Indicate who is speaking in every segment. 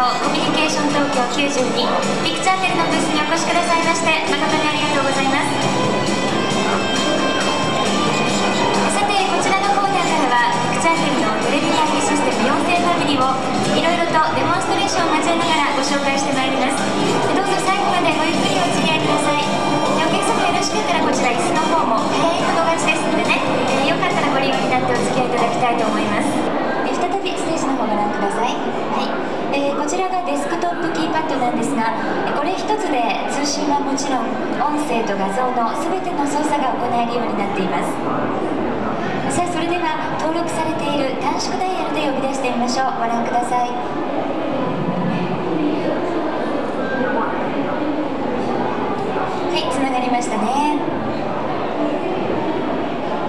Speaker 1: しい中をコミュニケーション東京92ピクチャーテルのブースにお越しくださいまして誠にありがとうございます。さてこちらのコーナーからはピクチャーテルのテレビ会議システム4世ファミリーをいろいろとデモンストレーションを交えながらご紹介してまいります。どうぞ最後デスクトップキーパッドなんですがこれ一つで通信はもちろん音声と画像の全ての操作が行えるようになっています。さあそれでは登録されている短縮ダイヤルで呼び出してみましょう。ご覧ください。はいつながりましたね。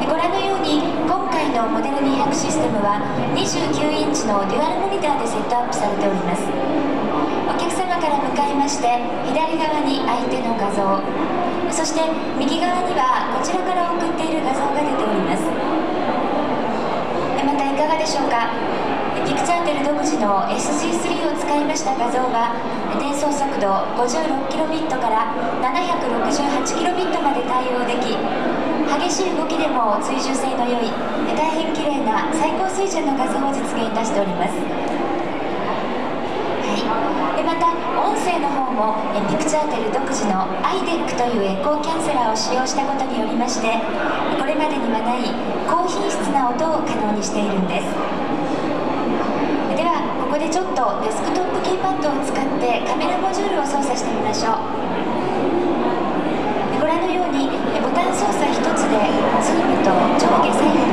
Speaker 1: ご覧のように今回のモデル200システムは29インチのデュアルモニターでセットアップされております。客様から向かいまして左側に相手の画像。そして右側にはこちらから送っている画像が出ております。またいかがでしょうか？ピクチャーテル独自の SG3 を使いました画像は転送速度 56kb から 768kb まで対応でき激しい動きでも追従性の良い大変綺麗な最高水準の画像を実現いたしております、また音声の方もえピクチャーテル独自の iDEC というエコーキャンセラーを使用したことによりましてこれまでにはない高品質な音を可能にしているんです。ではここでちょっとデスクトップキーパッドを使ってカメラモジュールを操作してみましょう。ご覧のようにボタン操作1つでズームと上下左右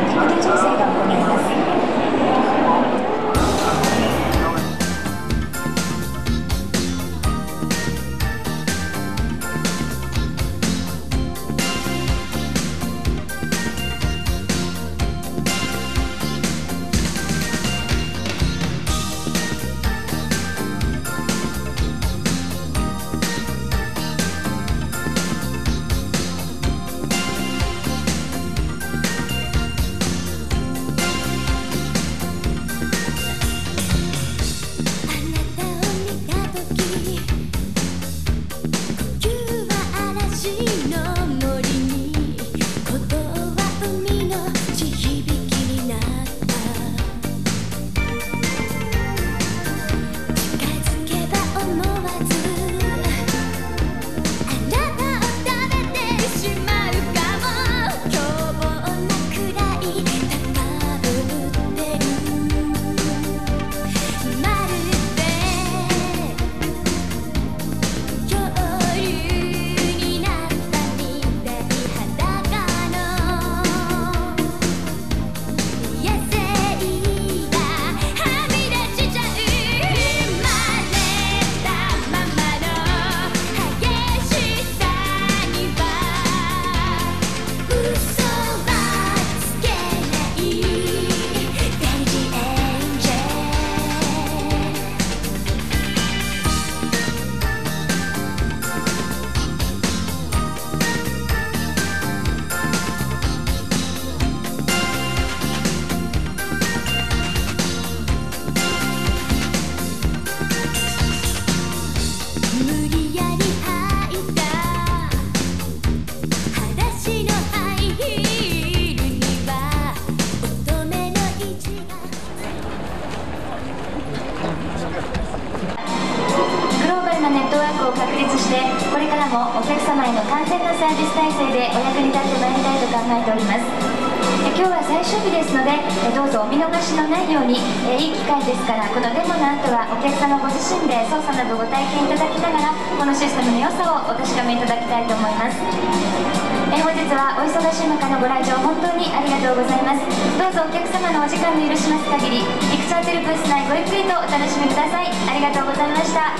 Speaker 1: してこれからもお客様への完全なサービス体制でお役に立ってまいりたいと考えております。え今日は最終日ですのでえどうぞお見逃しのないようにえいい機会ですからこのデモの後はお客様ご自身で操作などご体験いただきながらこのシステムの良さをお確かめいただきたいと思います。え本日はお忙しい中のご来場本当にありがとうございます。どうぞお客様のお時間の許します限りピクチャーテルブース内ごゆっくりとお楽しみください。ありがとうございました。